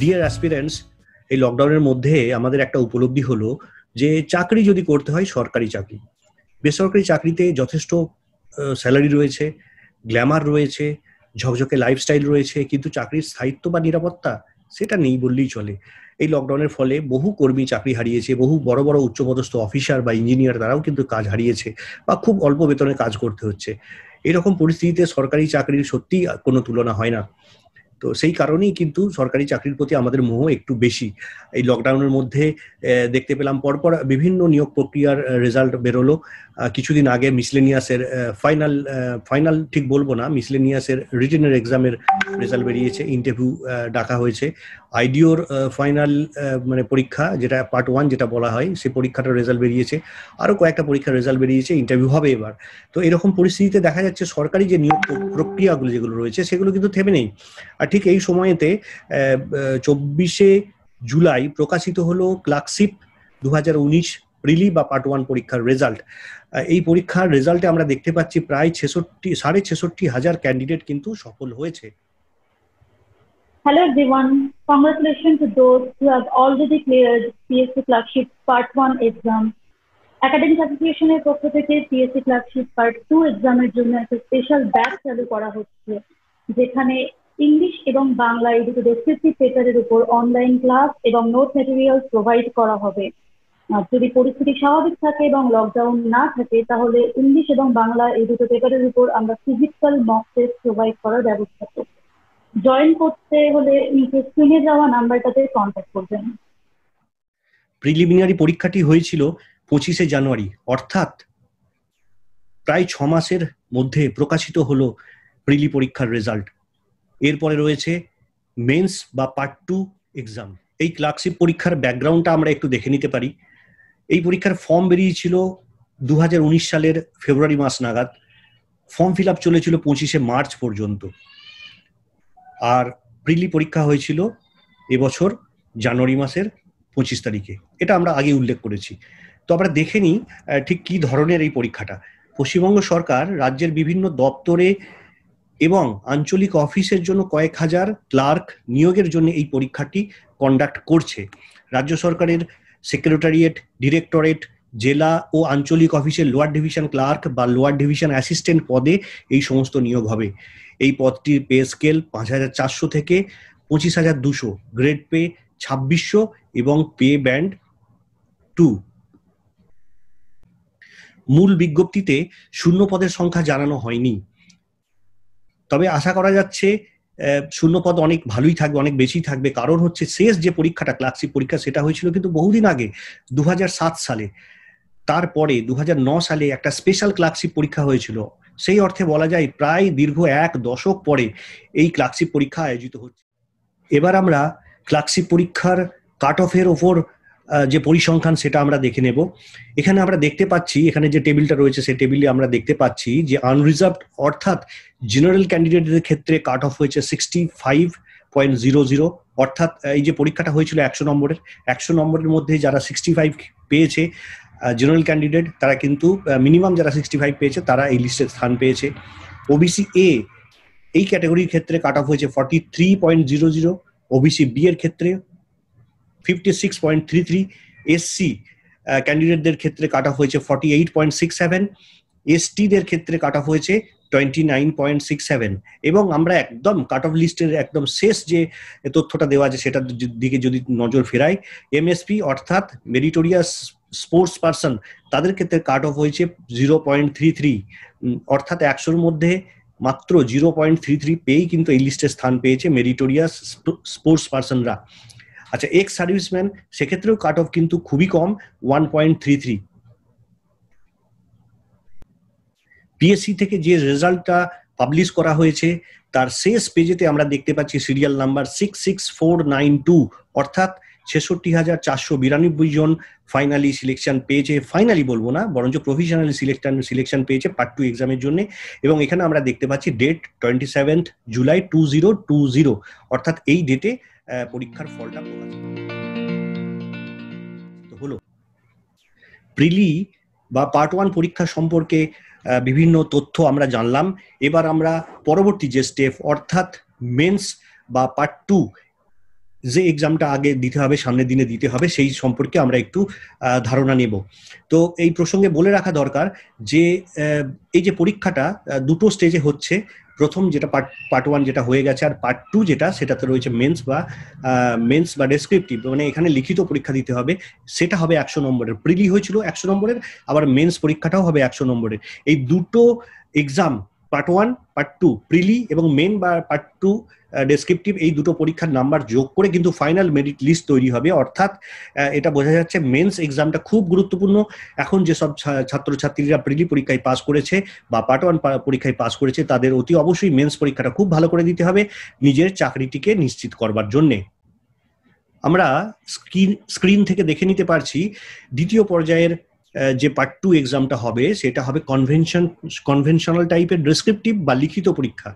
Deer aspirants এই লকডাউনের মধ্যে আমাদের একটা উপলব্ধি হলো যে চাকরি যদি করতে হয় সরকারি চাকরি। বেসরকারি চাকরিতে যথেষ্ট স্যালারি রয়েছে গ্ল্যামার রয়েছে, ঝকঝকে লাইফস্টাইল রয়েছে, কিন্তু চাকরির স্থায়িত্ব বা নিরাপত্তা সেটা নেই বললেই চলে। এই লকডাউনের ফলে বহু কর্মী চাকরি হারিয়েছে, বহু বড় বড় উচ্চপদস্থ অফিসার বা ইঞ্জিনিয়ার তারাও কিন্তু কাজ হারিয়েছে বা খুব অল্প বেতনে কাজ করতে হচ্ছে। এরকম পরিস্থিতিতে সরকারি চাকরির সত্যি কোনো তুলনা হয় না। তো সেই কারণেই কিন্তু সরকারি চাকরির প্রতি আমাদের মোহ একটু বেশি। এই লকডাউনের মধ্যে দেখতে পেলাম পরপর বিভিন্ন নিয়োগ প্রক্রিয়ার রেজাল্ট বেরোলো। কিছুদিন আগে মিসলেনিয়াসের ফাইনাল ফাইনাল ঠিক বলব না মিসলেনিয়াসের রিটেনের এক্সামের রেজাল্ট বেরিয়েছে ইন্টারভিউ ডাকা হয়েছে। আইডিওর ফাইনাল মানে পরীক্ষা, যেটা পার্ট ওয়ান যেটা বলা হয় সেই পরীক্ষাটার রেজাল্ট বেরিয়েছে। আরও কয়েকটা পরীক্ষার রেজাল্ট বেরিয়েছে ইন্টারভিউ হবে এবার। তো এরকম পরিস্থিতিতে দেখা যাচ্ছে সরকারি যে নিয়োগ প্রক্রিয়াগুলো যেগুলো রয়েছে, সেগুলো কিন্তু থেমে নেই। আর ঠিক এই সময়েতে চব্বিশে জুলাই প্রকাশিত হলো ক্লার্কশিপ দু হাজার উনিশ প্রিলি বা পার্ট ওয়ান পরীক্ষার রেজাল্ট এই পরীক্ষার রেজাল্টে আমরা দেখতে পাচ্ছি প্রায় ছেষট্টি সাড়ে ছেষট্টি হাজার ক্যান্ডিডেট কিন্তু সফল হয়েছে Hello everyone, congratulations to those who have already cleared PSC Clerkship Part 1 exam. Academic অ্যাসোসিয়েশনের পক্ষ থেকে পিএসসি ক্লার্কশিপ পার্ট টু এক্সামের জন্য একটা স্পেশাল ব্যাচ চালু করা হচ্ছে যেখানে ইংলিশ এবং বাংলা এই দুটো ডেসক্রিপটিভ পেপারের উপর অনলাইন ক্লাস এবং নোট ম্যাটেরিয়াল প্রোভাইড করা হবে। যদি পরিস্থিতি স্বাভাবিক থাকে এবং লকডাউন না থাকে, তাহলে ইংলিশ এবং বাংলা এই দুটো পেপারের উপর আমরা ফিজিক্যাল মক টেস্ট প্রোভাইড করার ব্যবস্থা করব। জয়েন করতে হলে নিচে স্ক্রিনে যাওয়া নাম্বারটাতে কন্ট্যাক্ট করবেন। প্রিলিমিনারি পরীক্ষাটি হয়েছিল পঁচিশে জানুয়ারি, অর্থাৎ প্রায় ছ মাসের মধ্যে প্রকাশিত হলো প্রিলি পরীক্ষার রেজাল্ট এরপরে রয়েছে মেন্স বা পার্ট টু এক্সাম। এই ক্লার্কশিপ পরীক্ষার ব্যাকগ্রাউন্ডটা আমরা একটু দেখে নিতে পারি। এই পরীক্ষার ফর্ম বেরিয়েছিল দু সালের ফেব্রুয়ারি মাস নাগাদ। ফর্ম ফিল আপ চলেছিল পঁচিশে মার্চ পর্যন্ত। আর প্রিলি পরীক্ষা হয়েছিল এবছর জানুয়ারি মাসের পঁচিশ তারিখে। এটা আমরা আগে উল্লেখ করেছি। তো আমরা দেখে নিই ঠিক কি ধরনের এই পরীক্ষাটা। পশ্চিমবঙ্গ সরকার রাজ্যের বিভিন্ন দপ্তরে এবং আঞ্চলিক অফিসের জন্য কয়েক হাজার ক্লার্ক নিয়োগের জন্য এই পরীক্ষাটি কন্ডাক্ট করছে। রাজ্য সরকারের সেক্রেটারিয়েট ডিরেক্টরেট জেলা ও আঞ্চলিক অফিসের লোয়ার ডিভিশন ক্লার্ক বা লোয়ার ডিভিশন অ্যাসিস্ট্যান্ট পদে এই সমস্ত নিয়োগ হবে। এই পদটির পে স্কেল পাঁচ হাজার চারশো থেকে পঁচিশ হাজার দুশো গ্রেড পে ছাব্বিশশো এবং পে ব্যান্ড টু মূল বিজ্ঞপ্তিতে শূন্য পদের সংখ্যা জানানো হয়নি। তবে আশা করা যাচ্ছে শূন্য পদ অনেক ভালোই থাকবে, অনেক বেশি থাকবে। কারণ হচ্ছে শেষ যে পরীক্ষাটা ক্লাসিক পরীক্ষা, সেটা হয়েছিল কিন্তু বহুদিন আগে দু হাজার সাত সালে। তারপরে দু সালে একটা স্পেশাল ক্লার্কশিপ পরীক্ষা হয়েছিল। সেই অর্থে বলা যায় প্রায় দীর্ঘ এক দশক পরে এই ক্লার্কশিপ পরীক্ষা আয়োজিত হচ্ছে। এবার আমরা ক্লার্কশিপ পরীক্ষার কাট অফের ওপর যে পরিসংখ্যান সেটা আমরা দেখে নেব। এখানে আমরা দেখতে পাচ্ছি, এখানে যে টেবিলটা রয়েছে সেই টেবিলে আমরা দেখতে পাচ্ছি যে আনরিজার্ভ অর্থাৎ জেনারেল ক্যান্ডিডেটদের ক্ষেত্রে কাট অফ হয়েছে sixty five point zero zero অর্থাৎ এই যে পরীক্ষাটা হয়েছিল একশো নম্বরের একশো নম্বরের মধ্যে যারা সিক্সটি ফাইভ পেয়েছে জেনারেল ক্যান্ডিডেট তারা কিন্তু মিনিমাম যারা সিক্সটি ফাইভ পেয়েছে, তারা এই লিস্টে স্থান পেয়েছে। ওবিসি এ এই ক্যাটাগরির ক্ষেত্রে কাট অফ হয়েছে forty three point zero zero OBC B এর ক্ষেত্রে fifty six point three three SC ক্যান্ডিডেটদের ক্ষেত্রে কাট অফ হয়েছে forty eight point six seven এসটিদের ক্ষেত্রে কাট অফ হয়েছে twenty nine point six seven এবং আমরা একদম কাট অফ লিস্টের একদম শেষ যে তথ্যটা দেওয়া আছে সেটার দিকে যদি নজর ফেরাই এমএসপি অর্থাৎ মেরিটোরিয়াস স্পোর্টস পার্সন তাদের ক্ষেত্রে কাট অফ হয়েছে জিরো পয়েন্ট থ্রি থ্রি অর্থাৎ একশোর মধ্যে মাত্র জিরো পয়েন্ট থ্রি থ্রি পেয়েই কিন্তু এই লিস্টে স্থান পেয়েছে মেরিটোরিয়াস স্পোর্টস পার্সনরা আচ্ছা এক্স সার্ভিসম্যান সেক্ষেত্রেও কাট অফ কিন্তু খুবই কম one point three three PSC থেকে যে রেজাল্টটা পাবলিশ করা হয়েছে, তার শেষ পেজেতে আমরা দেখতে পাচ্ছি serial number six six four nine two অর্থাৎ ছেষট্টি হাজার চারশো বিরানব্বই জন ফাইনালি সিলেকশন পেয়েছে। ফাইনালি বলব না, বরঞ্চ প্রফেশনালি সিলেকশন সিলেকশন পেয়েছে পার্ট টু এক্সামের জন্য। এবং এখানে আমরা দেখতে পাচ্ছি date twenty seventh July two zero two zero অর্থাৎ এই ডেটে পরীক্ষার ফলটা হলো। প্রিলি বা পার্ট ওয়ান পরীক্ষা সম্পর্কে বিভিন্ন তথ্য আমরা জানলাম। এবার আমরা পরবর্তী যে স্টেপ অর্থাৎ মেন্স বা পার্ট টু যে এক্সামটা আগে দিতে হবে, সামনের দিনে দিতে হবে, সেই সম্পর্কে আমরা একটু ধারণা নেব। তো এই প্রসঙ্গে বলে রাখা দরকার যে এই যে পরীক্ষাটা দুটো স্টেজে হচ্ছে। প্রথম যেটা পার্ট পার্ট ওয়ান যেটা হয়ে গেছে আর পার্ট টু যেটা, সেটাতে রয়েছে মেন্স বা মেন্স বা ডেসক্রিপটিভ মানে এখানে লিখিত পরীক্ষা দিতে হবে। সেটা হবে একশো নম্বরের। প্রিলি হয়েছিল একশো নম্বরের, আবার মেন্স পরীক্ষাটাও হবে একশো নম্বরের। এই দুটো exam part one part two prelim এবং মেন বা পার্ট টু ডেসক্রিপটিভ এই দুটো পরীক্ষার নাম্বার যোগ করে কিন্তু ফাইনাল মেরিট লিস্ট তৈরি হবে। অর্থাৎ এটা বোঝা যাচ্ছে মেন্স এক্সামটা খুব গুরুত্বপূর্ণ। এখন যেসব ছাত্রছাত্রীরা প্রিলি পরীক্ষায় পাস করেছে বা পার্ট ওয়ান পরীক্ষায় পাস করেছে, তাদের অতি অবশ্যই মেন্স পরীক্ষাটা খুব ভালো করে দিতে হবে নিজের চাকরিটিকে নিশ্চিত করবার জন্যে। আমরা স্ক্রিন স্ক্রিন থেকে দেখে নিতে পারছি, দ্বিতীয় পর্যায়ের যে পার্ট টু এক্সামটা হবে, সেটা হবে কনভেনশন কনভেনশনাল টাইপের ডেসক্রিপটিভ বা লিখিত পরীক্ষা।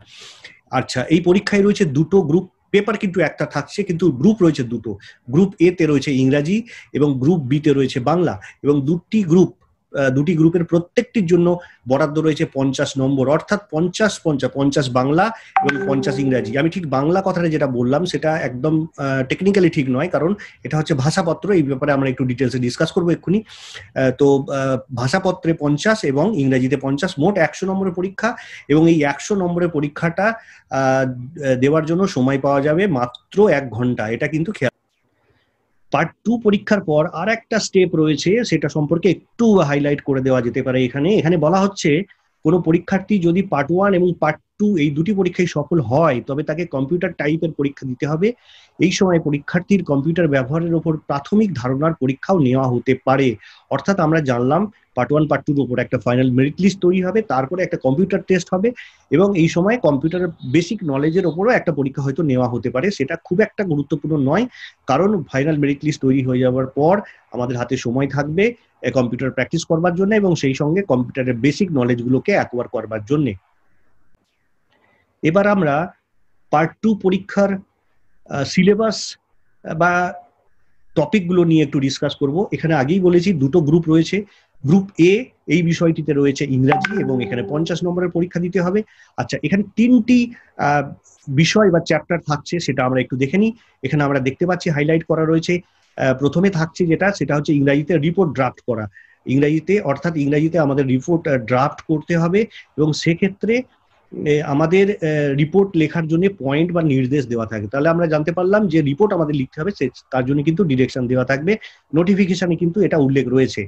আচ্ছা এই পরীক্ষায় রয়েছে দুটো গ্রুপ পেপার কিন্তু একটা থাকছে, কিন্তু গ্রুপ রয়েছে দুটো। গ্রুপ এ তে রয়েছে ইংরাজি এবং গ্রুপ বি তে রয়েছে বাংলা এবং দুটি গ্রুপ দুটি গ্রুপের প্রত্যেকটির জন্য বরাদ্দ রয়েছে পঞ্চাশ নম্বর, অর্থাৎ পঞ্চাশ পঞ্চাশ পঞ্চাশ বাংলা এবং পঞ্চাশ ইংরাজি। আমি ঠিক বাংলা কথাটা যেটা বললাম, সেটা একদম টেকনিক্যালি ঠিক নয়, কারণ এটা হচ্ছে ভাষাপত্র, এই ব্যাপারে আমরা একটু ডিটেলসে ডিসকাস করব এক্ষুনি। তো ভাষাপত্রে পঞ্চাশ এবং ইংরাজিতে পঞ্চাশ, মোট একশো নম্বরের পরীক্ষা এবং এই একশো নম্বরের পরীক্ষাটা দেওয়ার জন্য সময় পাওয়া যাবে মাত্র এক ঘণ্টা। এটা কিন্তু খেয়াল পার্ট টু পরীক্ষার পর আর একটা স্টেপ রয়েছে, সেটা সম্পর্কে একটু হাইলাইট করে দেওয়া যেতে পারে এখানে। এখানে বলা হচ্ছে, কোনো পরীক্ষার্থী যদি পার্ট ওয়ান এবং পার্ট টু এই দুটি পরীক্ষায় সফল হয়, তবে তাকে কম্পিউটার টাইপের পরীক্ষা দিতে হবে। এই সময় পরীক্ষার্থীর কম্পিউটার ব্যবহারের ওপর প্রাথমিক ধারণার পরীক্ষাও নেওয়া হতে পারে। অর্থাৎ আমরা জানলাম পার্ট ওয়ান পার্ট টুর উপর একটা ফাইনাল মেরিট লিস্ট তৈরি হবে, তারপরে একটা কম্পিউটার টেস্ট হবে এবং এই সময় কম্পিউটারের বেসিক নলেজের ওপরও একটা পরীক্ষা হয়তো নেওয়া হতে পারে। সেটা খুব একটা গুরুত্বপূর্ণ নয়, কারণ ফাইনাল মেরিট লিস্ট তৈরি হয়ে যাওয়ার পর আমাদের হাতে সময় থাকবে কম্পিউটার প্র্যাকটিস করবার জন্য এবং সেই সঙ্গে কম্পিউটারের বেসিক নলেজগুলোকে অ্যাকোয়ার করবার জন্য। এবার আমরা পার্ট টু পরীক্ষার সিলেবাস বা টপিকগুলো নিয়ে একটু ডিসকাস করব। এখানে আগেই বলেছি দুটো গ্রুপ রয়েছে। গ্রুপ এ এই বিষয়টিতে রয়েছে ইংরাজি এবং এখানে পঞ্চাশ নম্বরের পরীক্ষা দিতে হবে। আচ্ছা এখানে তিনটি বিষয় বা চ্যাপ্টার থাকছে, সেটা আমরা একটু দেখে নিই। এখানে আমরা দেখতে পাচ্ছি হাইলাইট করা রয়েছে। প্রথমে থাকছে যেটা, সেটা হচ্ছে ইংরাজিতে রিপোর্ট ড্রাফট করা। ইংরাজিতে, অর্থাৎ ইংরাজিতে আমাদের রিপোর্ট ড্রাফট করতে হবে এবং সেক্ষেত্রে আমাদের রিপোর্ট লেখার জন্য পয়েন্ট বা নির্দেশ দেওয়া থাকে। তাহলে আমরা জানতে পারলাম যে রিপোর্ট আমাদের লিখতে হবে তার জন্য কিন্তু ডিরেকশন দেওয়া থাকবে। নোটিফিকেশনে কিন্তু এটা উল্লেখ রয়েছে।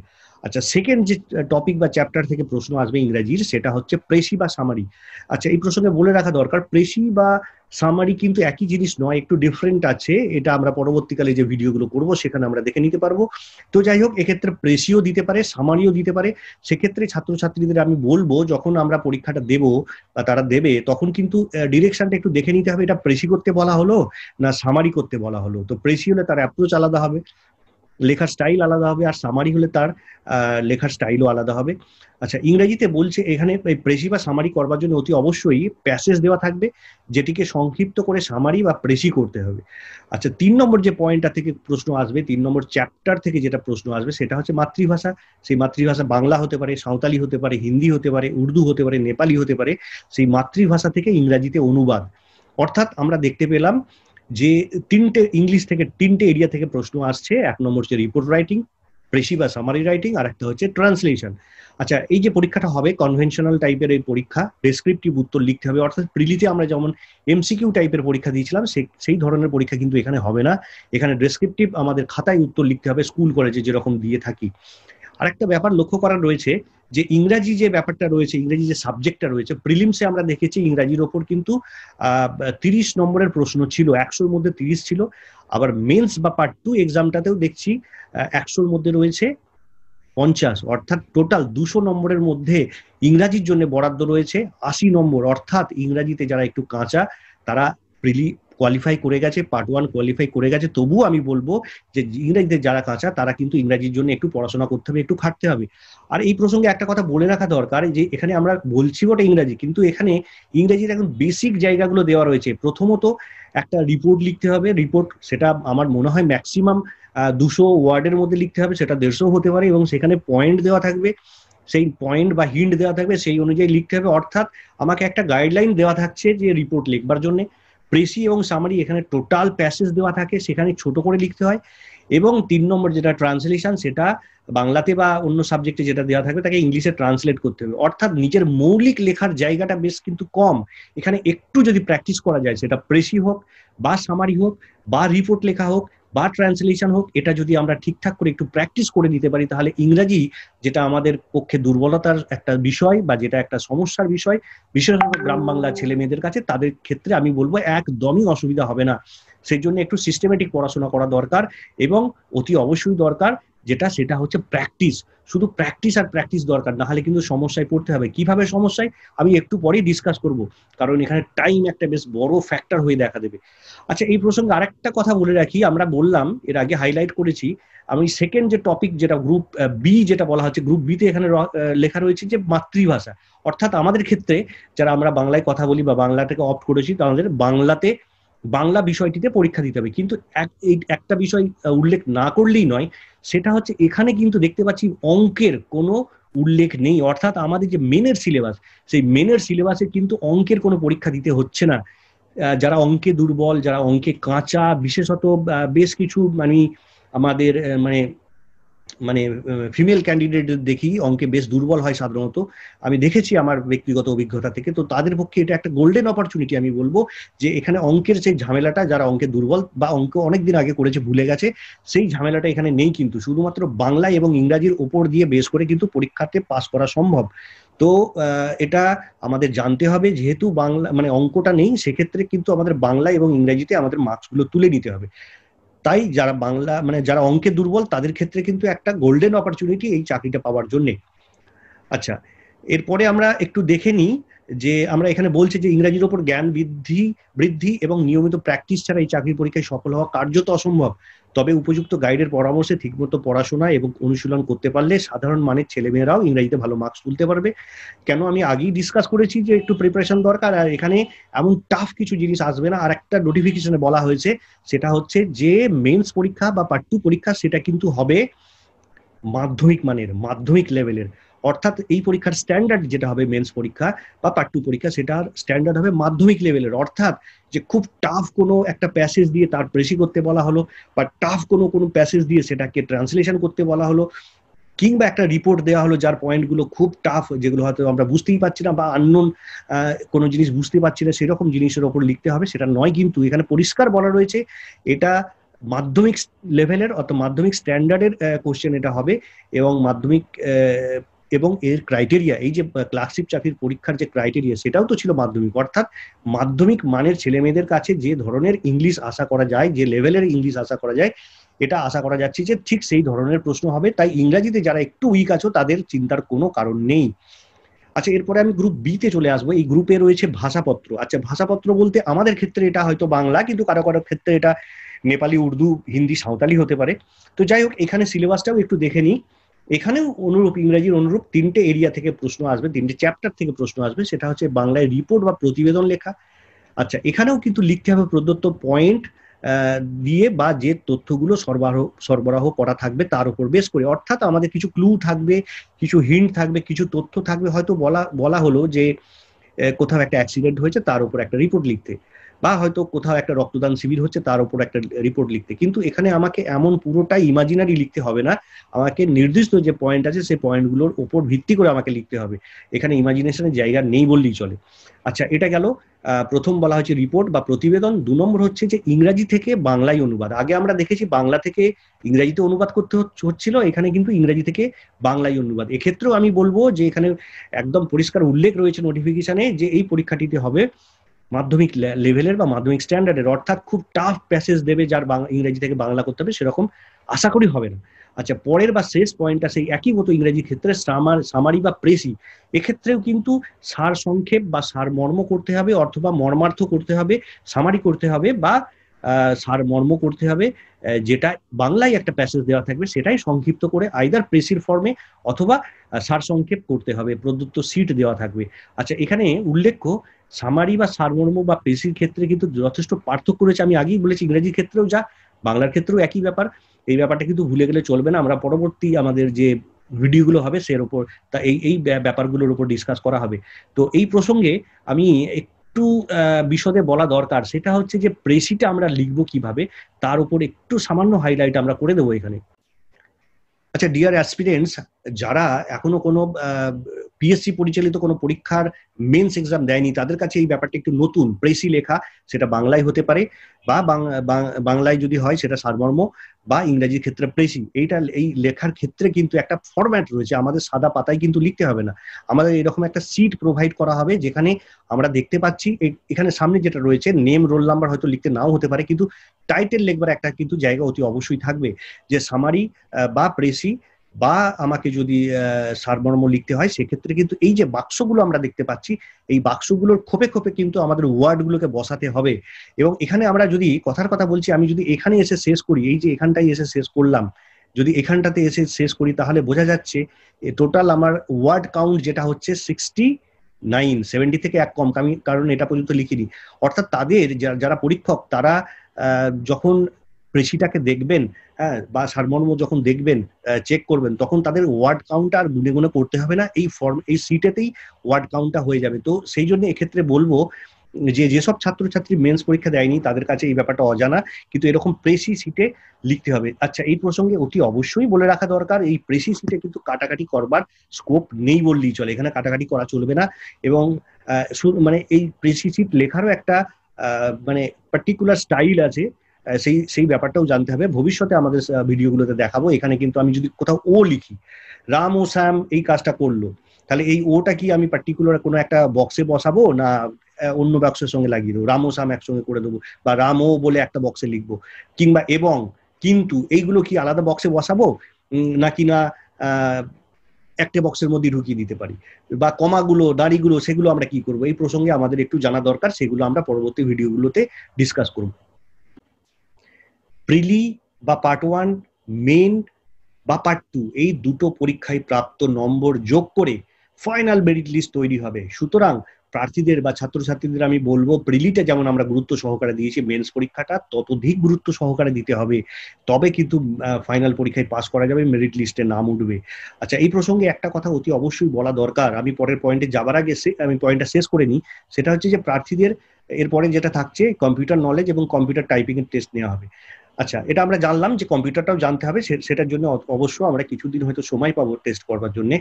আচ্ছা সেকেন্ড যে টপিক বা চ্যাপ্টার থেকে প্রশ্ন আসবে ইংরাজির, সেটা হচ্ছে প্রেসি বা সামারি আচ্ছা এই প্রসঙ্গে বলে রাখা দরকার, প্রেসি বা সামারি কিন্তু একই জিনিস নয়, একটু ডিফারেন্ট আছে। এটা আমরা পরবর্তীকালে যে ভিডিওগুলো করব, সেখানে আমরা দেখে নিতে পারব। তো যাই হোক, এক্ষেত্রে প্রেসিও দিতে পারে সামারিও দিতে পারে। সেক্ষেত্রে ছাত্রছাত্রীদের আমি বলব, যখন আমরা পরীক্ষাটা দেব বা তারা দেবে, তখন কিন্তু ডিরেকশনটা একটু দেখে নিতে হবে, এটা প্রেসি করতে বলা হলো না সামারি করতে বলা হলো। তো প্রেসি হলে তার অ্যাপ্রোচ আলাদা হবে। লেখার স্টাইল আলাদা হবে, আর সামারি হলে তার লেখার স্টাইলও আলাদা হবে। আচ্ছা ইংরেজিতে বলছে এখানে প্রেসি বা সামারি করবার জন্য অতি অবশ্যই প্যাসেজ দেওয়া থাকবে, যেটিকে সংক্ষিপ্ত করে সামারি বা প্রেসি করতে হবে। আচ্ছা তিন নম্বর যে পয়েন্টটা থেকে প্রশ্ন আসবে, তিন নম্বর চ্যাপ্টার থেকে যেটা প্রশ্ন আসবে, সেটা হচ্ছে মাতৃভাষা। সেই মাতৃভাষা বাংলা হতে পারে, সাঁওতালি হতে পারে, হিন্দি হতে পারে, উর্দু হতে পারে, নেপালি হতে পারে, সেই মাতৃভাষা থেকে ইংরাজিতে অনুবাদ। অর্থাৎ আমরা দেখতে পেলাম যে তিনটে ইংলিশ থেকে তিনটে এরিয়া থেকে প্রশ্ন আসছে, এক নম্বর হচ্ছে রিপোর্ট রাইটিং প্রেসি বা সামারি রাইটিং আর একটা হচ্ছে ট্রান্সলেশন আচ্ছা এই যে পরীক্ষাটা হবে কনভেনশনাল টাইপের এই পরীক্ষা ডেসক্রিপটিভ উত্তর লিখতে হবে, অর্থাৎ প্রিলিতে আমরা যেমন এমসিকিউ টাইপের পরীক্ষা দিয়েছিলাম সেই ধরনের পরীক্ষা কিন্তু এখানে হবে না। এখানে ডেসক্রিপটিভ আমাদের খাতায় উত্তর লিখতে হবে স্কুল কলেজে যেরকম দিয়ে থাকি। আরেকটা ব্যাপার লক্ষ্য করার রয়েছে যে ইংরাজি যে ব্যাপারটা রয়েছে, ইংরাজি যে সাবজেক্টটা রয়েছে প্রিলিমসে আমরা দেখেছি ইংরাজির ওপর কিন্তু তিরিশ নম্বরের প্রশ্ন ছিল, একশোর মধ্যে তিরিশ ছিল। আবার মেন্স বা পার্ট টু এক্সামটাতেও দেখছি একশোর মধ্যে রয়েছে পঞ্চাশ। অর্থাৎ টোটাল দুশো নম্বরের মধ্যে ইংরাজির জন্য বরাদ্দ রয়েছে আশি নম্বর। অর্থাৎ ইংরাজিতে যারা একটু কাঁচা, তারা কোয়ালিফাই করে গেছে পার্ট ওয়ান কোয়ালিফাই করে গেছে, তবুও আমি বলব যে ইংরেজিতে যারা কাঁচা, তারা কিন্তু ইংরাজির জন্য একটু পড়াশোনা করতে হবে, একটু খাটতে হবে। আর এই প্রসঙ্গে একটা কথা বলে রাখা দরকার, যে এখানে আমরা বলছি ওটা ইংরাজি, কিন্তু এখানে ইংরেজির এখন বেসিক জায়গাগুলো দেওয়া রয়েছে। প্রথমত একটা রিপোর্ট লিখতে হবে রিপোর্ট সেটা আমার মনে হয় ম্যাক্সিমাম দুশো ওয়ার্ডের মধ্যে লিখতে হবে, সেটা দেড়শো হতে পারে এবং সেখানে পয়েন্ট দেওয়া থাকবে, সেই পয়েন্ট বা হিন্ট দেওয়া থাকবে, সেই অনুযায়ী লিখতে হবে। অর্থাৎ আমাকে একটা গাইডলাইন দেওয়া থাকছে যে রিপোর্ট লিখবার জন্য। প্রেসি এবং সামারি এখানে টোটাল প্যাসেজ দেওয়া থাকে, সেখানে ছোট করে লিখতে হয় এবং তিন নম্বর যেটা ট্রান্সলেশন সেটা বাংলাতে বা অন্য সাবজেক্টে যেটা দেওয়া থাকবে তাকে ইংলিশে ট্রান্সলেট করতে হবে। অর্থাৎ নিজের মৌলিক লেখার জায়গাটা বেশ কিন্তু কম। এখানে একটু যদি প্র্যাকটিস করা যায়, সেটা প্রেসি হোক বা সামারি হোক বা রিপোর্ট লেখা হোক বা ট্রান্সলেশন হোক এটা যদি আমরা ঠিকঠাক করে একটু প্র্যাকটিস করে নিতে পারি তাহলে ইংরাজি যেটা আমাদের পক্ষে দুর্বলতার একটা বিষয় বা যেটা একটা সমস্যার বিষয় বিশেষত গ্রাম বাংলার ছেলে মেয়েদের কাছে তাদের ক্ষেত্রে আমি বলব একদমই অসুবিধা হবে না। সেই জন্য একটু সিস্টেমেটিক পড়াশোনা করা দরকার এবং অতি অবশ্যই দরকার যেটা সেটা হচ্ছে প্র্যাকটিস শুধু প্র্যাকটিস আর প্র্যাকটিস দরকার, না হলে কিন্তু সমস্যায় পড়তে হবে। কীভাবে সমস্যায়? আমি একটু পরেই ডিসকাস করব। কারণ এখানে টাইম একটা বেশ বড় ফ্যাক্টর হয়ে দেখা দেবে। আচ্ছা এই প্রসঙ্গে আরেকটা কথা বলে রাখি। আমরা বললাম, এর আগে হাইলাইট করেছি, আমি সেকেন্ড যে টপিক যেটা গ্রুপ বি যেটা বলা হচ্ছে গ্রুপ বিতে এখানে লেখা রয়েছে যে মাতৃভাষা। অর্থাৎ আমাদের ক্ষেত্রে যারা আমরা বাংলায় কথা বলি বা বাংলাটাকে অফ করেছি আমাদের বাংলাতে, বাংলা বিষয়টিতে পরীক্ষা দিতে হবে। কিন্তু একটা বিষয় উল্লেখ না করলেই নয় সেটা হচ্ছে এখানে কিন্তু দেখতে পাচ্ছি অঙ্কের কোনো উল্লেখ নেই। অর্থাৎ আমাদের যে মেনের সিলেবাস সেই মেনের সিলেবাসে কিন্তু অঙ্কের কোনো পরীক্ষা দিতে হচ্ছে না। যারা অঙ্কে দুর্বল, যারা অঙ্কে কাঁচা, বিশেষত বেশ কিছু মানে আমাদের মানে মানে ফিমেল ক্যান্ডিডেট দেখি অঙ্কে বেশ দুর্বল হয় সাধারণত। আমি দেখেছি আমার ব্যক্তিগত অভিজ্ঞতা থেকে। তো তাদের পক্ষে এটা একটা গোল্ডেন অপরচুনিটি আমি বলব যে, এখানে অঙ্কের সেই ঝামেলাটা, যারা অঙ্কে দুর্বল বা অঙ্ক অনেকদিন আগে করেছে, ভুলে গেছে, সেই ঝামেলাটা এখানে নেই কিন্তু। শুধুমাত্র বাংলা এবং ইংরাজির ওপর দিয়ে বেশ করে কিন্তু পরীক্ষাতে পাস করা সম্ভব। তো এটা আমাদের জানতে হবে। যেহেতু বাংলা মানে অঙ্কটা নেই, সেক্ষেত্রে কিন্তু আমাদের বাংলা এবং ইংরাজিতে আমাদের মার্কসগুলো তুলে নিতে হবে। তাই যারা বাংলা মানে যারা অঙ্কে দুর্বল, তাদের ক্ষেত্রে কিন্তু একটা গোল্ডেন অপরচুনিটি এই চাকরিটা পাওয়ার জন্যে। আচ্ছা এরপরে আমরা একটু দেখে নিই যে আমরা এখানে বলছি যে ইংরাজির ওপর জ্ঞান বৃদ্ধি বৃদ্ধি এবং নিয়মিত প্র্যাকটিস ছাড়া এই চাকরির পরীক্ষায় সফল হওয়া কার্যত অসম্ভব। তবে উপযুক্ত গাইডের পরামর্শে ঠিকমতো পড়াশোনা এবং অনুশীলন করতে পারলে সাধারণ মানের ছেলেমেয়েরাও ইংরাজিতে ভালো মার্কস তুলতে পারবে। কেন আমি আগেই ডিসকাস করেছি যে একটু প্রিপারেশন দরকার, আর এখানে এমন টাফ কিছু জিনিস আসবে না। আর একটা নোটিফিকেশনে বলা হয়েছে, সেটা হচ্ছে যে মেন্স পরীক্ষা বা পার্ট টু পরীক্ষা সেটা কিন্তু হবে মাধ্যমিক মানের, মাধ্যমিক লেভেলের অর্থাৎ এই পরীক্ষার স্ট্যান্ডার্ড যেটা হবে মেন্স পরীক্ষা বা পার্ট টু পরীক্ষা, সেটার স্ট্যান্ডার্ড হবে মাধ্যমিক লেভেলের অর্থাৎ যে খুব টাফ কোনো একটা প্যাসেজ দিয়ে তার প্রেসি করতে বলা হলো বা টাফ কোনো কোনো প্যাসেজ দিয়ে সেটাকে ট্রান্সলেশন করতে বলা হলো কিংবা একটা রিপোর্ট দেওয়া হলো যার পয়েন্টগুলো খুব টাফ যেগুলো হয়তো আমরা বুঝতেই পারছি না বা আননোন কোনো জিনিস বুঝতে পারছি না, সেরকম জিনিসের ওপর লিখতে হবে, সেটা নয় কিন্তু এখানে পরিষ্কার বলা রয়েছে এটা মাধ্যমিক লেভেলের অর্থাৎ মাধ্যমিক স্ট্যান্ডার্ডের কোশ্চেন এটা হবে এবং মাধ্যমিক এবং এর ক্রাইটেরিয়া এই যে ক্লাসিক চাকরির পরীক্ষার যে ক্রাইটেরিয়া সেটাও তো ছিল মাধ্যমিক। অর্থাৎ মাধ্যমিক মানের ছেলে মেয়েদের কাছে যে ধরনের ইংলিশ আশা করা যায়, যে লেভেলের ইংলিশ আশা করা যায়, এটা আশা করা যাচ্ছে যে ঠিক সেই ধরনের প্রশ্ন হবে। তাই ইংরাজিতে যারা একটু উইক আছো, তাদের চিন্তার কোনো কারণ নেই। আচ্ছা এরপরে আমি গ্রুপ বি তে চলে আসব। এই গ্রুপে রয়েছে ভাষাপত্র। আচ্ছা ভাষাপত্র বলতে আমাদের ক্ষেত্রে এটা হয়তো বাংলা, কিন্তু কারও কারও ক্ষেত্রে এটা নেপালি, উর্দু, হিন্দি, সাঁওতালি হতে পারে। তো যাই হোক, এখানে সিলেবাসটাও একটু দেখে নিই। এখানেও অনুরূপ, ইংরেজির অনুরূপ তিনটে এরিয়া থেকে প্রশ্ন আসবে, তিনটে চ্যাপ্টার থেকে প্রশ্ন আসবে, সেটা হচ্ছে বাংলায় রিপোর্ট বা প্রতিবেদন লেখা। আচ্ছা এখানেও কিন্তু লিখতে হবে প্রদত্ত পয়েন্ট দিয়ে বা যে তথ্যগুলো সরবরাহ সরবরাহ করা থাকবে তার উপর বেশ করে। অর্থাৎ আমাদের কিছু ক্লু থাকবে, কিছু হিন্ট থাকবে, কিছু তথ্য থাকবে। হয়তো বলা বলা হলো যে কোথাও একটা অ্যাক্সিডেন্ট হয়েছে, তার উপর একটা রিপোর্ট লিখতে। বা হয়তো কোথাও একটা রক্তদান শিবির হচ্ছে, তার উপর একটা রিপোর্ট লিখতে। কিন্তু এখানে আমাকে এমন পুরোটাই ইমাজিনারি লিখতে হবে না। আমাকে নির্দিষ্ট যে পয়েন্ট আছে, সেই পয়েন্টগুলোর উপর ভিত্তি করে আমাকে লিখতে হবে। এখানে ইমাজিনেশনের জায়গা নেই বললেই চলে। আচ্ছা এটা গেল প্রথম বলা হচ্ছে রিপোর্ট বা প্রতিবেদন। দু নম্বর হচ্ছে যে ইংরাজি থেকে বাংলায় অনুবাদ। আগে আমরা দেখেছি বাংলা থেকে ইংরাজিতে অনুবাদ করতে হচ্ছিল, এখানে কিন্তু ইংরাজি থেকে বাংলায় অনুবাদ। এক্ষেত্রেও আমি বলব যে এখানে একদম পরিষ্কার উল্লেখ রয়েছে নোটিফিকেশনে যে এই পরীক্ষাটিতে হবে। মাধ্যমিক লেভেলের বা মাধ্যমিক স্ট্যান্ডার্ডের অর্থাৎ খুব টাফ প্যাসেজ দেবে যার ইংরেজি থেকে বাংলা করতে হবে সেরকম আশা করি হবে না। আচ্ছা পরের বা শেষ পয়েন্টটা সেই একই মতো ইংরেজির ক্ষেত্রে সামার বা প্রেসি এক্ষেত্রেও কিন্তু সার সংক্ষেপ বা সার মর্ম করতে হবে, অথবা মর্মার্থ করতে হবে সামারি করতে হবে বা সার মর্ম করতে হবে যেটা বাংলায় একটা প্যাসেজ দেওয়া থাকবে সেটাই সংক্ষিপ্ত করে আইদার প্রেসির ফর্মে অথবা সার সংক্ষেপ করতে হবে, প্রদত্ত সিট দেওয়া থাকবে। আচ্ছা এখানে উল্লেখ্য সামারি বা সারমর্ম বা পেশির ক্ষেত্রে কিন্তু যথেষ্ট পার্থক্য রয়েছে। আমি আগেই বলেছি, ইংরেজির ক্ষেত্রেও যা, বাংলার ক্ষেত্রেও একই ব্যাপার। এই ব্যাপারটা কিন্তু ভুলে গেলে চলবে না। আমরা পরবর্তী আমাদের যে ভিডিওগুলো হবে, সের উপর তা এই এই ব্যাপারগুলোর উপর ডিসকাস করা হবে। তো এই প্রসঙ্গে আমি একটু বিশদে বলা দরকার। সেটা হচ্ছে যে প্রেসিটা আমরা লিখব কীভাবে, তার উপর একটু সামান্য হাইলাইট আমরা করে দেবো এখানে। আচ্ছা ডিয়ার অ্যাসপিরেন্টস যারা এখনও কোনো পিএসসি পরিচালিত কোনো পরীক্ষার মেন্স এক্সাম দেয়নি। তাদের কাছে এই ব্যাপারটা একটু নতুন, প্রেসি লেখা, সেটা বাংলায় হতে পারে বা বাংলায় যদি হয় সেটা সারমর্ম বা ইংরাজির ক্ষেত্রে প্রেসি। এইটা এই লেখার ক্ষেত্রে কিন্তু একটা ফরম্যাট রয়েছে। আমাদের সাদা পাতায় কিন্তু লিখতে হবে না। আমাদের এরকম একটা সিট প্রোভাইড করা হবে যেখানে আমরা দেখতে পাচ্ছি এখানে সামনে যেটা রয়েছে নেম রোল নাম্বার হয়তো লিখতে নাও হতে পারে, কিন্তু টাইটেল লেখবার একটা কিন্তু জায়গা অতি অবশ্যই থাকবে। যে সামারি বা প্রেসি বা আমাকে যদি সারমর্ম লিখতে হয়, সেক্ষেত্রে কিন্তু এই যে বাক্সগুলো আমরা দেখতে পাচ্ছি, এই বাক্সগুলোর খোপে খোপে কিন্তু আমাদের ওয়ার্ডগুলোকে বসাতে হবে। এবং এখানে আমরা যদি কথার কথা বলছি, আমি যদি এখানে এসে শেষ করি, এই যে এখানটায় এসে শেষ করলাম, যদি এখানটাতে এসে শেষ করি, তাহলে বোঝা যাচ্ছে টোটাল আমার ওয়ার্ড কাউন্ট যেটা হচ্ছে সিক্সটি নাইন সেভেন্টি থেকে এক কম আমি কারণ এটা পর্যন্ত লিখিনি। অর্থাৎ তাদের, যারা পরীক্ষক, তারা যখন প্রেসিটাকে দেখবেন হ্যাঁ বা সারমর্ম যখন দেখবেন চেক করবেন, তখন তাদের ওয়ার্ড কাউন্টটা আর গুনে গুনে করতে হবে না, এই ফর্ম এই সিটেতেই ওয়ার্ড কাউন্টটা হয়ে যাবে। তো সেই জন্য এক্ষেত্রে বলব যে, যেসব ছাত্রছাত্রী মেন্স পরীক্ষা দেয়নি, তাদের কাছে এই ব্যাপারটা অজানা, কিন্তু এরকম প্রেসি সিটে লিখতে হবে। আচ্ছা এই প্রসঙ্গে অতি অবশ্যই বলে রাখা দরকার, এই প্রেসি সিটে কিন্তু কাটাকাটি করবার স্কোপ নেই বললেই চলে, এখানে কাটাকাটি করা চলবে না এবং মানে এই প্রেসি সিট লেখারও একটা মানে পার্টিকুলার স্টাইল আছে সেই সেই ব্যাপারটাও জানতে হবে। ভবিষ্যতে আমাদের ভিডিওগুলোতে দেখাবো। এখানে কিন্তু আমি যদি কোথাও ও লিখি, রাম ও শ্যাম এই কাজটা করল, তাহলে এই ওটা কি আমি পার্টিকুলার কোনো একটা বক্সে বসাবো না অন্য বক্সের সঙ্গে লাগিয়ে দেবো? রাম ও শ্যাম একসঙ্গে করে দেবো বা রাম ও বলে একটা বক্সে লিখব? কিংবা এবং কিন্তু এইগুলো কি আলাদা বক্সে বসাবো? নাকি না একটা বক্সের মধ্যে ঢুকিয়ে দিতে পারি? বা কমাগুলো, দাড়িগুলো, সেগুলো আমরা কি করব? এই প্রসঙ্গে আমাদের একটু জানা দরকার, সেগুলো আমরা পরবর্তী ভিডিওগুলোতে ডিসকাস করব। প্রিলি বা পার্ট ওয়ান মেন বা পার্ট টু এই দুটো পরীক্ষায় প্রাপ্ত নম্বর যোগ করে ফাইনাল মেরিট লিস্ট তৈরি হবে। সুতরাং প্রার্থীদের বা ছাত্রছাত্রীদের আমি বলব প্রিলিটা যেমন আমরা গুরুত্ব সহকারে দিয়েছি মেন্স পরীক্ষাটা, ততোধিক গুরুত্ব সহকারে দিতে হবে। তবে কিন্তু ফাইনাল পরীক্ষায় পাস করা যাবে মেরিট লিস্টে নাম উঠবে। আচ্ছা এই প্রসঙ্গে একটা কথা অতি অবশ্যই বলা দরকার। আমি পরের পয়েন্টে যাবার আগে আমি পয়েন্টটা শেষ করে নিই। সেটা হচ্ছে যে প্রার্থীদের, এরপরে যেটা থাকছে কম্পিউটার নলেজ এবং কম্পিউটার টাইপিং এর টেস্ট নেওয়া হবে। আচ্ছা এটা আমরা জানলাম যে কম্পিউটারটাও জানতে হবে সেটার জন্য অবশ্য আমরা কিছুদিন হয়তো সময় পাবো টেস্ট করবার জন্য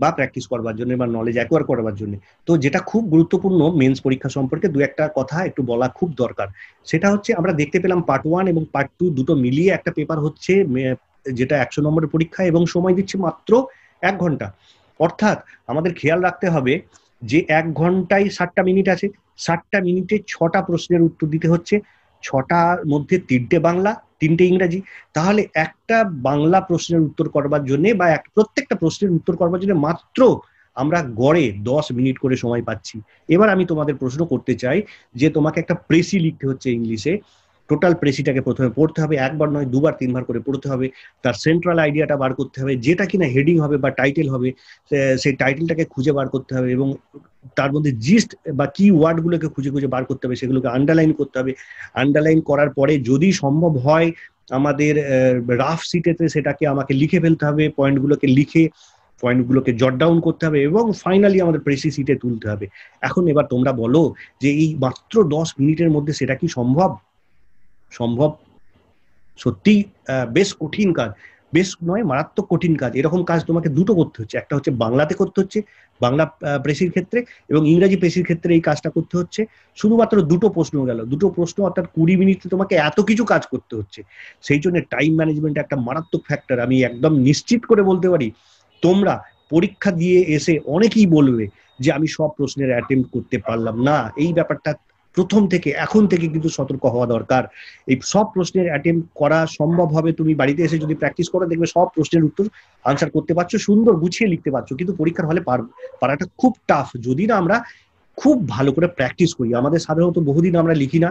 বা প্র্যাকটিস করবার জন্য বা নলেজ অ্যাকোয়ার করবার জন্য। তো যেটা খুব গুরুত্বপূর্ণ মেন্স পরীক্ষা সম্পর্কে দু একটা কথা একটু বলা খুব দরকার। সেটা হচ্ছে আমরা দেখতে পেলাম পার্ট ওয়ান এবং পার্ট টু দুটো মিলিয়ে একটা পেপার হচ্ছে যেটা একশো নম্বরের পরীক্ষা এবং সময় দিচ্ছে মাত্র এক ঘণ্টা। অর্থাৎ আমাদের খেয়াল রাখতে হবে যে এক ঘন্টায় ষাটটা মিনিট আছে। ষাটটা মিনিটে ছটা প্রশ্নের উত্তর দিতে হচ্ছে। ছটার মধ্যে তিনটে বাংলা, তিনটে ইংরাজি। তাহলে একটা বাংলা প্রশ্নের উত্তর করবার জন্য বা এক, প্রত্যেকটা প্রশ্নের উত্তর করবার জন্য মাত্র আমরা গড়ে দশ মিনিট করে সময় পাচ্ছি। এবার আমি তোমাদের প্রশ্ন করতে চাই যে তোমাকে একটা প্রেসি লিখতে হচ্ছে ইংলিশে। টোটাল প্রেসিটাকে প্রথমে পড়তে হবে, একবার নয়, দুবার, তিনবার করে পড়তে হবে। তার সেন্ট্রাল আইডিয়াটা বার করতে হবে, যেটা কিনা হেডিং হবে বা টাইটেল হবে সেই টাইটেলটাকে খুঁজে বার করতে হবে এবং তার মধ্যে জিস্ট বা কি ওয়ার্ডগুলোকে খুঁজে খুঁজে বার করতে হবে, সেগুলোকে আন্ডারলাইন করতে হবে। আন্ডারলাইন করার পরে যদি সম্ভব হয়, আমাদের রাফ সিটেতে সেটাকে আমাকে লিখে ফেলতে হবে পয়েন্টগুলোকে লিখে পয়েন্টগুলোকে জট ডাউন করতে হবে এবং ফাইনালি আমাদের প্রেসি সিটে তুলতে হবে। এখন এবার তোমরা বলো যে এই মাত্র দশ মিনিটের মধ্যে সেটা কি সম্ভব? সম্ভব? সত্যি বেশ কঠিন কাজ। বেশ নয়, মারাত্মক কঠিন কাজ। এরকম কাজ তোমাকে দুটো করতে হচ্ছে। একটা হচ্ছে বাংলাতে করতে হচ্ছে, বাংলা প্রেসির ক্ষেত্রে এবং ইংরাজি প্রেসির ক্ষেত্রে এই কাজটা করতে হচ্ছে। শুধুমাত্র দুটো প্রশ্ন গেল। দুটো প্রশ্ন অর্থাৎ কুড়ি মিনিটে তোমাকে এত কিছু কাজ করতে হচ্ছে। সেই জন্য টাইম ম্যানেজমেন্ট একটা মারাত্মক ফ্যাক্টর আমি একদম নিশ্চিত করে বলতে পারি, তোমরা পরীক্ষা দিয়ে এসে অনেকেই বলবে যে আমি সব প্রশ্নের অ্যাটেম্প করতে পারলাম না। এই ব্যাপারটা প্রথম থেকে, এখন থেকে কিন্তু সতর্ক হওয়া দরকার। এই সব প্রশ্নের অ্যাটেম্প করা সম্ভব হবে, তুমি বাড়িতে এসে যদি প্র্যাকটিস করো, দেখবে সব প্রশ্নের উত্তর আনসার করতে পারছ, সুন্দর গুছিয়ে লিখতে পারছ। কিন্তু পরীক্ষার হলে পারাটা খুব টাফ যদি না আমরা খুব ভালো করে প্র্যাকটিস করি, আমাদের সাধারণত বহুদিন আমরা লিখি না।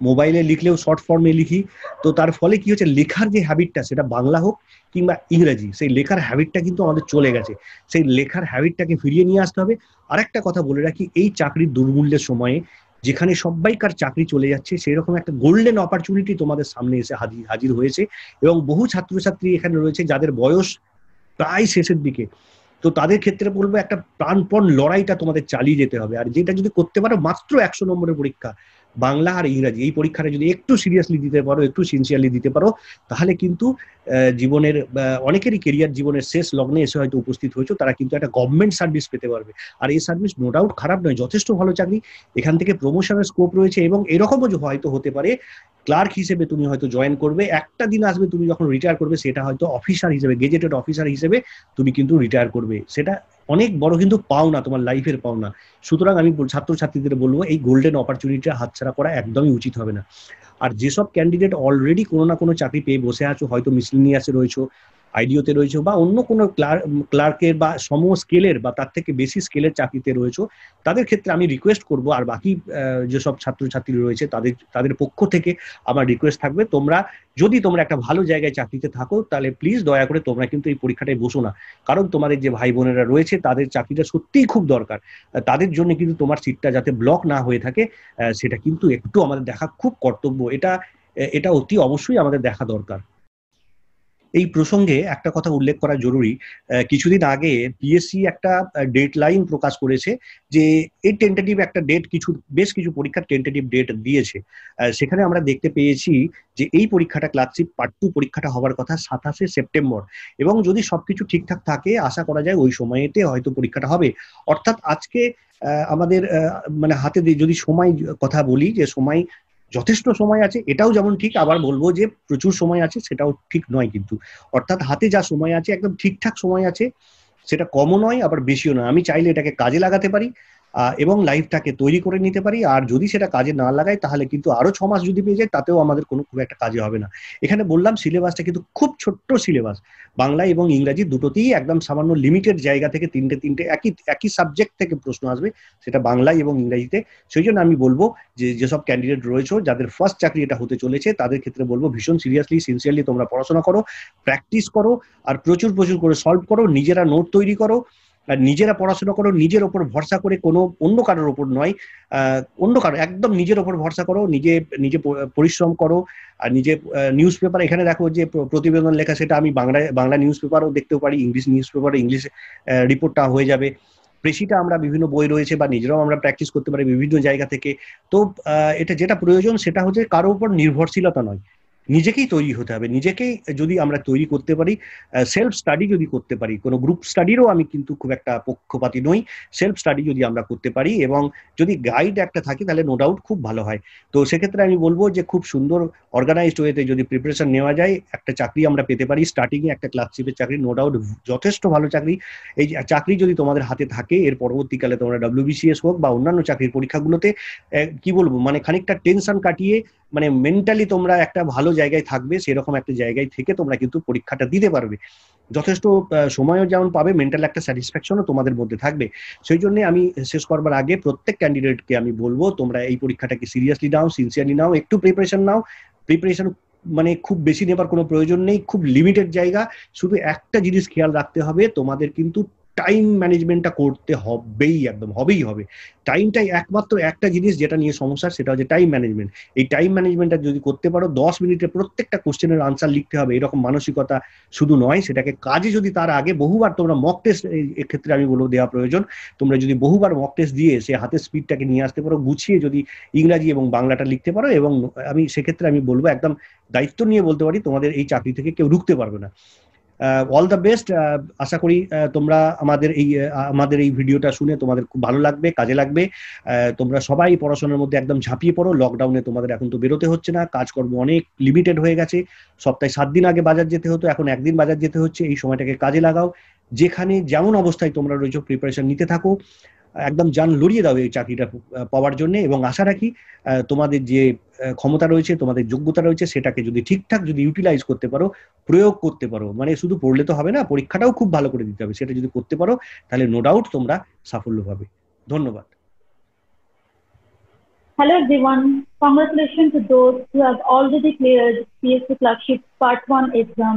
মোবাইলে লিখলেও শর্ট ফর্মে লিখি। তো তার ফলে কি হচ্ছে, লেখার যে হ্যাবিটটা সেটা বাংলা হোক কিংবা ইংরেজি, সেই লেখার হ্যাবিটটা কিন্তু আমাদের চলে গেছে। সেই লেখার হ্যাবিটটাকে ফিরিয়ে নিয়ে আসতে হবে। আরেকটা কথা বলে রাখি, এই চাকরির দুর্মূল্যের সময়ে যেখানে সবাইকার চাকরি চলে যাচ্ছে সেই রকম একটা গোল্ডেন অপরচুনিটি তোমাদের সামনে এসে হাজির হাজির হয়েছে এবং বহু ছাত্রছাত্রী এখানে রয়েছে যাদের বয়স প্রায় শেষের দিকে। তো তাদের ক্ষেত্রে বলব একটা প্রাণপণ লড়াইটা তোমাদের চালিয়ে যেতে হবে। আর যেটা যদি করতে পারো, মাত্র একশো নম্বরের পরীক্ষা। বাংলা আর ইংরাজি, এই পরীক্ষাটা যদি একটু সিরিয়াসলি দিতে পারো, একটু সিনসিয়ারলি দিতে পারো, তাহলে কিন্তু জীবনের অনেকেরই কেরিয়ার জীবনের শেষ লগ্নে এসে হয়তো উপস্থিত হয়েছে, তারা কিন্তু একটা গভর্নমেন্ট সার্ভিস পেতে পারবে। আর এই সার্ভিস নো ডাউট খারাপ নয়, যথেষ্ট ভালো চাকরি। এখান থেকে প্রমোশনের স্কোপ রয়েছে এবং এরকমও হয়তো হতে পারে ক্লার্ক হিসেবে তুমি হয়তো জয়েন করবে, একটা দিন আসবে তুমি যখন রিটায়ার করবে, সেটা হয়তো অফিসার হিসেবে গেজেটেড অফিসার হিসেবে তুমি কিন্তু রিটায়ার করবে। সেটা অনেক বড় কিন্তু পাও না তোমার লাইফের পাও না সুতরাং আমি ছাত্রছাত্রীদের বলব, এই গোল্ডেন অপরচুনিটিটা হাতছাড়া করা একদমই উচিত হবে না। আর যেসব ক্যান্ডিডেট অলরেডি কোনো না কোনো চাকরি পেয়ে বসে আছো, হয়তো মিসলিনিয়াসে রয়েছো আইডিওতে রয়েছে বা অন্য কোনো ক্লার্কের বা সম স্কেলের বা তার থেকে বেশি স্কেলের চাকরিতে রয়েছে, তাদের ক্ষেত্রে আমি রিকোয়েস্ট করব আর বাকি যেসব ছাত্রছাত্রী রয়েছে তাদের তাদের পক্ষ থেকে আমার রিকোয়েস্ট থাকবে। তোমরা, যদি তোমরা একটা ভালো জায়গায় চাকরিতে থাকো, তাহলে প্লিজ দয়া করে তোমরা কিন্তু এই পরীক্ষাটায় বসো না। কারণ তোমাদের যে ভাই বোনেরা রয়েছে, তাদের চাকরিটা সত্যিই খুব দরকার। তাদের জন্য কিন্তু তোমার সিটটা যাতে ব্লক না হয়ে থাকে সেটা কিন্তু একটু আমাদের দেখা খুব কর্তব্য। এটা এটা অতি অবশ্যই আমাদের দেখা দরকার। এই প্রসঙ্গে একটা কথা উল্লেখ করা জরুরি। কিছুদিন আগে পিএসসি একটা ডেট লাইন প্রকাশ করেছে যে এই টেন্টেটিভ একটা ডেট কিছু, বেশ কিছু পরীক্ষার টেন্টেটিভ ডেট দিয়েছে। সেখানে আমরা দেখতে পেয়েছি যে এই পরীক্ষাটা ক্লাসিক পার্ট টু পরীক্ষাটা হওয়ার কথা সাতাশে সেপ্টেম্বর। এবং যদি সবকিছু ঠিকঠাক থাকে, আশা করা যায় ওই সময়তে হয়তো পরীক্ষাটা হবে। অর্থাৎ আজকে আমাদের মানে হাতে যদি সময়, কথা বলি যে সময় যথেষ্ট সময় আছে, এটাও যেমন ঠিক, আবার বলব যে প্রচুর সময় আছে, সেটাও ঠিক নয় কিন্তু। অর্থাৎ হাতে যা সময় আছে, একদম ঠিকঠাক সময় আছে, সেটা কমও নয়, আবার বেশিও নয়। আমি চাইলে এটাকে কাজে লাগাতে পারি এবং লাইফটাকে তৈরি করে নিতে পারি। আর যদি সেটা কাজে না লাগাই, তাহলে কিন্তু আরও ছ মাস যদি পেয়ে যায়, তাতেও আমাদের কোনো খুব একটা কাজে হবে না। এখানে বললাম সিলেবাসটা কিন্তু খুব ছোট্ট সিলেবাস বাংলা এবং ইংরাজি দুটোতেই একদম সামান্য লিমিটেড জায়গা থেকে তিনটে তিনটে একই একই সাবজেক্ট থেকে প্রশ্ন আসবে, সেটা বাংলায় এবং ইংরাজিতে। সেই জন্য আমি বলব যে, যেসব ক্যান্ডিডেট রয়েছে, যাদের ফার্স্ট চাকরি এটা হতে চলেছে, তাদের ক্ষেত্রে বলব ভীষণ সিরিয়াসলি সিনসিয়ারলি তোমরা পড়াশোনা করো প্র্যাকটিস করো, আর প্রচুর প্রচুর করে সলভ করো, নিজেরা নোট তৈরি করো। নিজেরা পড়াশোনা করো, নিজের ওপর ভরসা করে কোনো অন্য কারোর ওপর নয় অন্য কারও, একদম নিজের ওপর ভরসা করো, নিজে নিজে পরিশ্রম করো, আর নিজে নিউজ পেপার এখানে দেখো যে প্রতিবেদন লেখা সেটা আমি বাংলায়, বাংলা নিউজ পেপারও দেখতেও পারি ইংলিশ নিউজ পেপারে ইংলিশ রিপোর্টটা হয়ে যাবে। প্রেসিটা আমরা বিভিন্ন বই রয়েছে বা নিজেরাও আমরা প্র্যাকটিস করতে পারি বিভিন্ন জায়গা থেকে। তো এটা যেটা প্রয়োজন সেটা হচ্ছে কারও উপর নির্ভরশীলতা নয়। নিজেকেই তৈরি হতে হবে। নিজেকেই যদি আমরা তৈরি করতে পারি সেলফ স্টাডি যদি করতে পারি, কোনো গ্রুপ স্টাডিরও আমি কিন্তু খুব একটা পক্ষপাতি নই। সেলফ স্টাডি যদি আমরা করতে পারি এবং যদি গাইড একটা থাকে তাহলে নো ডাউট খুব ভালো হয়। তো সেক্ষেত্রে আমি বলব যে খুব সুন্দর অর্গানাইজড ওয়েতে যদি প্রিপারেশন নেওয়া যায়, একটা চাকরি আমরা পেতে পারি। স্টার্টিংয়ে একটা ক্লাসশিপের চাকরি নো ডাউট যথেষ্ট ভালো চাকরি। এই চাকরি যদি তোমাদের হাতে থাকে, এর পরবর্তীকালে তোমরা ডাব্লিউবিসিএস হোক বা অন্যান্য চাকরির পরীক্ষাগুলোতে কি বলব মানে খানিকটা টেনশন কাটিয়ে মানে মেন্টালি তোমরা একটা ভালো জায়গায় থাকবে, সেরকম একটা জায়গায় থেকে তোমরা কিন্তু পরীক্ষাটা দিতে পারবে। যথেষ্ট সময়ও যেমন পাবে মেন্টাল একটা স্যাটিসফ্যাকশনও তোমাদের মধ্যে থাকবে। সেই জন্য আমি শেষ করবার আগে প্রত্যেক ক্যান্ডিডেটকে আমি বলব, তোমরা এই পরীক্ষাটাকে সিরিয়াসলি নাও সিনসিয়ারলি নাও, একটু প্রিপারেশন নাও। প্রিপারেশন মানে খুব বেশি নেবার কোনো প্রয়োজন নেই, খুব লিমিটেড জায়গা। শুধু একটা জিনিস খেয়াল রাখতে হবে, তোমাদের কিন্তু টাইম ম্যানেজমেন্টটা করতে হবেই একদম, হবেই হবে। টাইমটাই একমাত্র একটা জিনিস যেটা নিয়ে সমস্যা, সেটা হচ্ছে টাইম ম্যানেজমেন্ট এই টাইম ম্যানেজমেন্টটা যদি করতে পারো, দশ মিনিটে প্রত্যেকটা কোশ্চেনের আনসার লিখতে হবে। এরকম মানসিকতা শুধু নয়, সেটাকে কাজে যদি তার আগে বহুবার তোমরা মক টেস্ট এক্ষেত্রে আমি বলব দেওয়া প্রয়োজন, তোমরা যদি বহুবার মক টেস্ট দিয়ে সে হাতের স্পিডটাকে নিয়ে আসতে পারো, গুছিয়ে যদি ইংরাজি এবং বাংলাটা লিখতে পারো এবং আমি সেক্ষেত্রে আমি বলব একদম দায়িত্ব নিয়ে বলতে পারি, তোমাদের এই চাকরি থেকে কেউ রুখতে পারবে না। অল দ্য বেস্ট আশা করি তোমরা আমাদের এই আমাদের এই ভিডিওটা শুনে তোমাদের খুব ভালো লাগবে, কাজে লাগবে। তোমরা সবাই পড়াশোনার মধ্যে একদম ঝাঁপিয়ে পড়ো। লকডাউনে তোমাদের এখন তো বেরোতে হচ্ছে না, কাজকর্ম অনেক লিমিটেড হয়ে গেছে। সপ্তাহে সাত দিন আগে বাজার যেতে হতো, এখন একদিন বাজার যেতে হচ্ছে। এই সময়টাকে কাজে লাগাও। যেখানে যেমন অবস্থায় তোমরা রয়েছো প্রিপারেশন নিতে থাকো। একদম যান লড়িয়ে দাও এই চাকরিটা পাওয়ার জন্য এবং আশা রাখি তোমাদের যে ক্ষমতা রয়েছে তোমাদের যোগ্যতা রয়েছে সেটাকে যদি ঠিকঠাক যদি ইউটিলাইজ করতে পারো প্রয়োগ করতে পারো মানে শুধু পড়লে তো হবে না পরীক্ষাটাও খুব ভালো করে দিতে হবে সেটা যদি করতে পারো তাহলে নো ডাউট তোমরা সাফল্য পাবে। ধন্যবাদ। Hello everyone, congratulations to those who have already cleared PSC Clerkship Part 1 exam.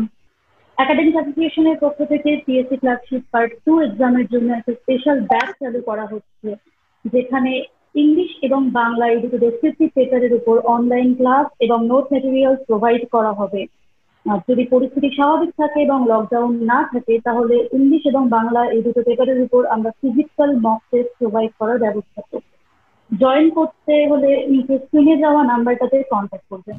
Academic অ্যাসোসিয়েশনের পক্ষ থেকে পিএসসি ক্লার্কশিপ পার্ট টু এক্সামের জন্য একটা স্পেশাল ব্যাচ চালু করা হচ্ছে, যেখানে ইংলিশ এবং বাংলা এই দুটো ডেসক্রিপটিভ পেপারের উপর অনলাইন ক্লাস এবং নোট মেটেরিয়াল প্রোভাইড করা হবে। যদি পরিস্থিতি স্বাভাবিক থাকে এবং লকডাউন না থাকে, তাহলে ইংলিশ এবং বাংলা এই দুটো পেপারের উপর আমরা ফিজিক্যাল মক টেস্ট প্রোভাইড করার ব্যবস্থা করব। জয়েন করতে হলে নিচে স্ক্রিনে যাওয়া নাম্বারটাতে কন্ট্যাক্ট করবেন।